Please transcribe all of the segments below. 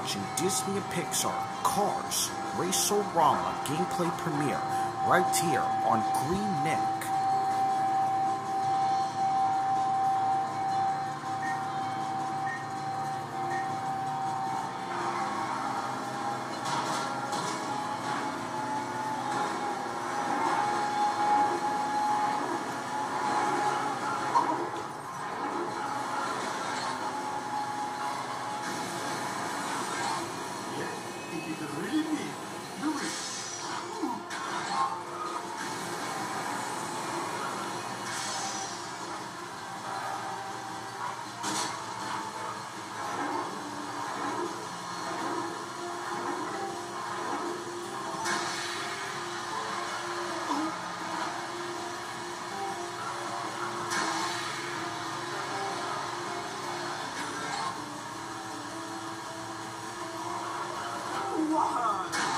watching Disney and Pixar Cars Race O Rama Gameplay Premiere right here on Green Nick. 好。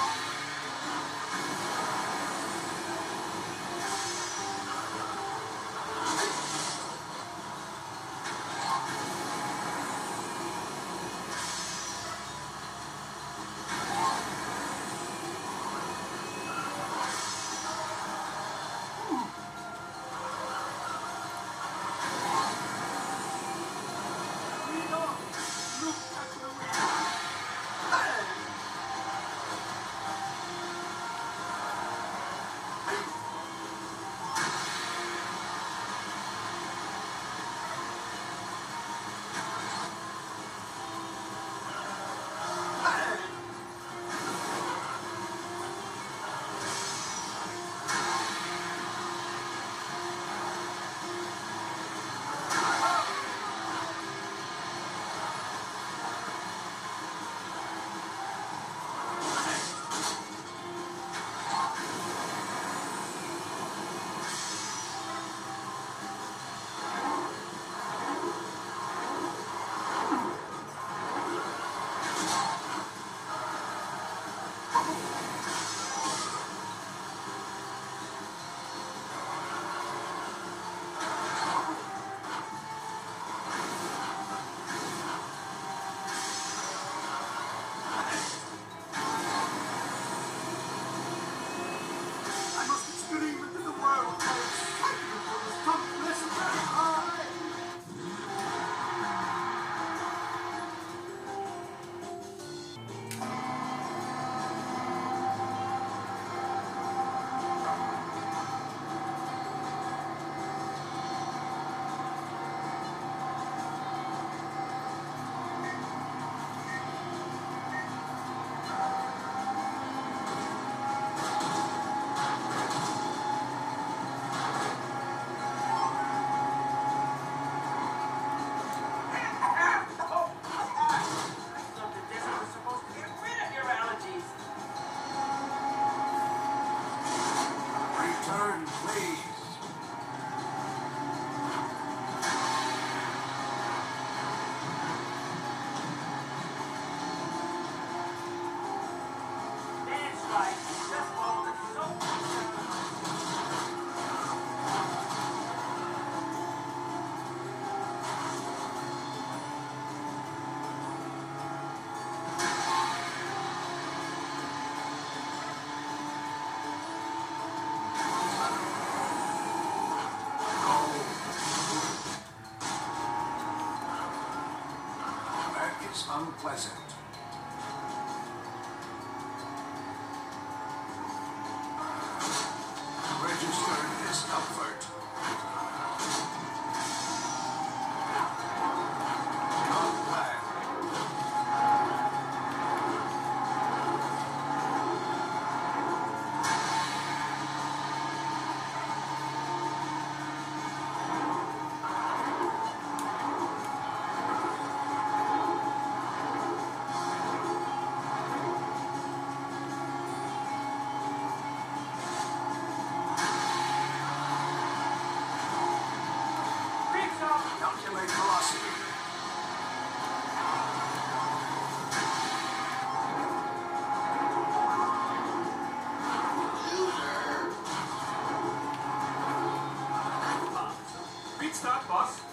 pleasant. stop boss.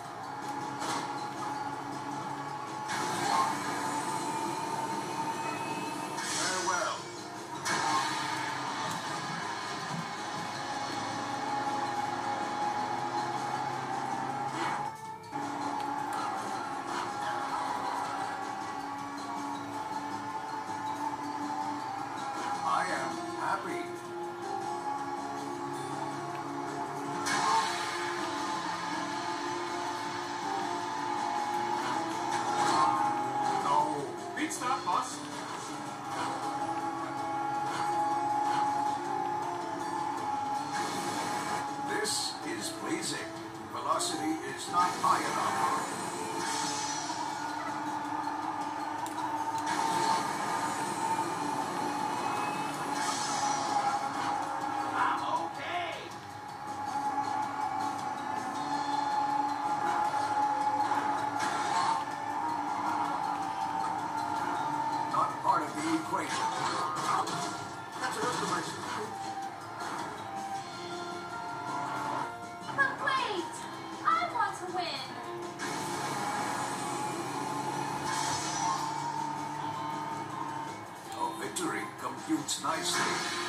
the equation. That's enough my But wait! I want to win! Our victory computes nicely.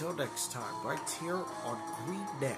Until next time, right here on Green Nick.